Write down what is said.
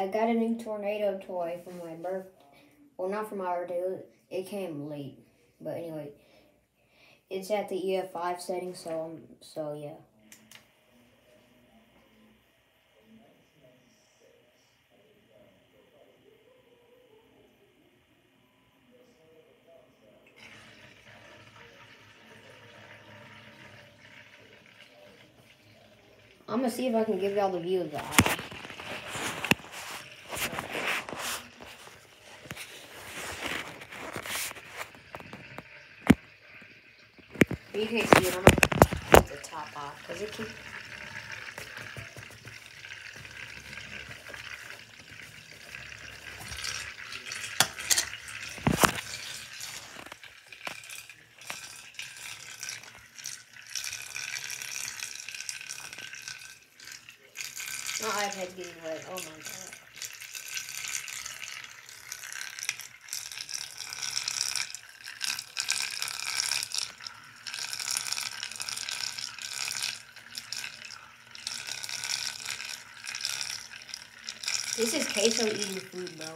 I got a new tornado toy for my birth. Well, not for my birthday. It came late, but anyway, it's at the EF5 setting. So so yeah. I'm gonna see if I can give y'all the view of the eye. You can't see it. I'm gonna take the top off because it keeps. My iPad's getting wet. Oh my god. This is queso eating food, bro.